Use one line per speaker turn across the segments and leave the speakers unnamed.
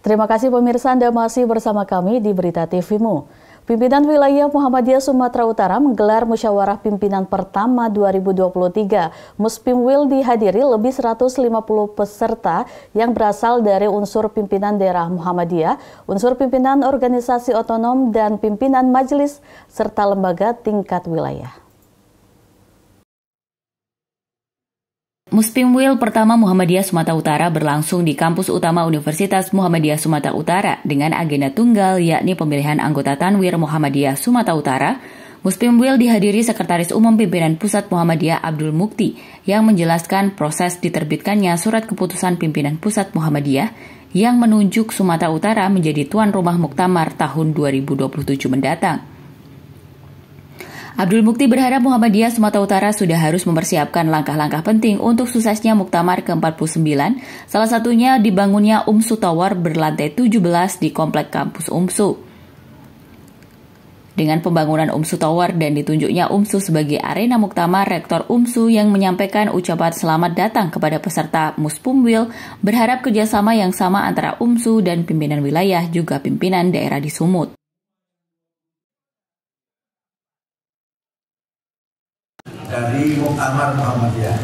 Terima kasih pemirsa Anda masih bersama kami di Berita TVmu. Pimpinan wilayah Muhammadiyah Sumatera Utara menggelar musyawarah pimpinan pertama 2023. Muspimwil dihadiri lebih 150 peserta yang berasal dari unsur pimpinan daerah Muhammadiyah, unsur pimpinan organisasi otonom, dan pimpinan majelis, serta lembaga tingkat wilayah.
Muspimwil pertama Muhammadiyah Sumatera Utara berlangsung di kampus utama Universitas Muhammadiyah Sumatera Utara dengan agenda tunggal yakni pemilihan anggota Tanwir Muhammadiyah Sumatera Utara. Muspimwil dihadiri Sekretaris Umum Pimpinan Pusat Muhammadiyah Abdul Mukti yang menjelaskan proses diterbitkannya surat keputusan pimpinan Pusat Muhammadiyah yang menunjuk Sumatera Utara menjadi tuan rumah Muktamar tahun 2027 mendatang. Abdul Mukti berharap Muhammadiyah Sumatera Utara sudah harus mempersiapkan langkah-langkah penting untuk suksesnya Muktamar ke-49, salah satunya dibangunnya UMSU Tower berlantai 17 di Komplek Kampus UMSU. Dengan pembangunan UMSU Tower dan ditunjuknya UMSU sebagai arena muktamar, Rektor UMSU yang menyampaikan ucapan selamat datang kepada peserta Muspumwil berharap kerjasama yang sama antara UMSU dan pimpinan wilayah juga pimpinan daerah di Sumut.
Dari Muktamar Muhammadiyah.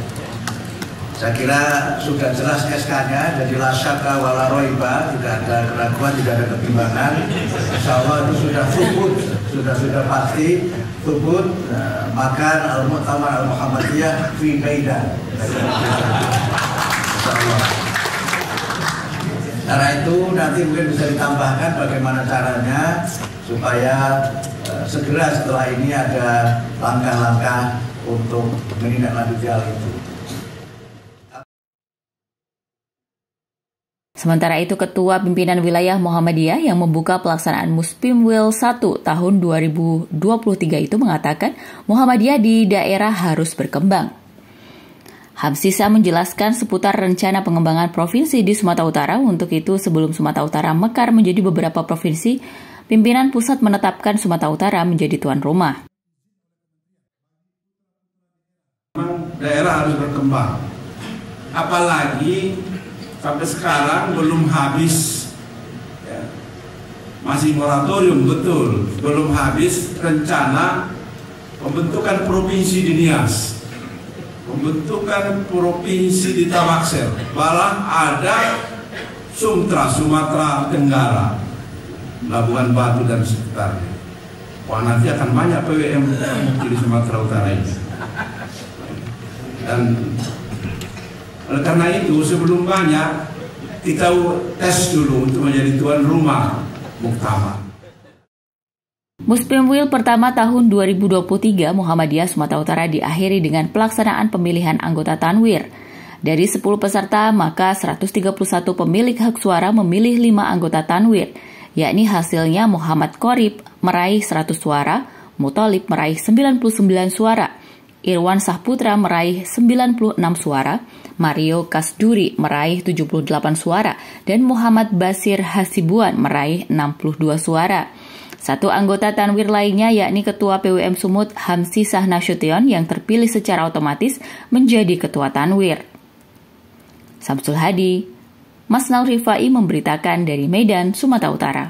Saya kira sudah jelas SK-nya, jadi lasaka wala roiba, tidak ada keraguan, tidak ada ketimbangan. Insya Allah itu sudah subut, sudah sudah pasti subut. Nah, maka Al Muktamar Al Muhammadiyah fi. Insya Allah. Karena itu nanti mungkin bisa ditambahkan bagaimana caranya supaya uh, segera setelah ini ada langkah-langkah untuk menindaklanjuti hal itu.
Sementara itu, Ketua Pimpinan Wilayah Muhammadiyah yang membuka pelaksanaan Muspimwil 1 tahun 2023 itu mengatakan Muhammadiyah di daerah harus berkembang. Hamsisa menjelaskan seputar rencana pengembangan provinsi di Sumatera Utara. Untuk itu, sebelum Sumatera Utara mekar menjadi beberapa provinsi, pimpinan pusat menetapkan Sumatera Utara menjadi tuan rumah.
daerah harus berkembang. Apalagi sampai sekarang belum habis ya, masih moratorium betul belum habis rencana pembentukan provinsi di Nias pembentukan provinsi di Tabaksel malah ada Sumtra Sumatera Tenggara. Labuan Batu dan sekitarnya. Wah nanti akan banyak PWM di Sumatera Utara ini. Dan oleh karena itu sebelum banyak kita tes dulu untuk menjadi tuan rumah Muktamar.
Muspimwil pertama tahun 2023 Muhammadiyah Sumatera Utara diakhiri dengan pelaksanaan pemilihan anggota Tanwir. Dari 10 peserta, maka 131 pemilik hak suara memilih 5 anggota Tanwir, yakni hasilnya Muhammad Korib meraih 100 suara, Mutolib meraih 99 suara, Irwan Sahputra meraih 96 suara, Mario Kasduri meraih 78 suara, dan Muhammad Basir Hasibuan meraih 62 suara. Satu anggota Tanwir lainnya yakni Ketua PWM Sumut Hamsi Sahnasution yang terpilih secara otomatis menjadi Ketua Tanwir. Samsul Hadi, Mas Rifai memberitakan dari Medan, Sumatera Utara.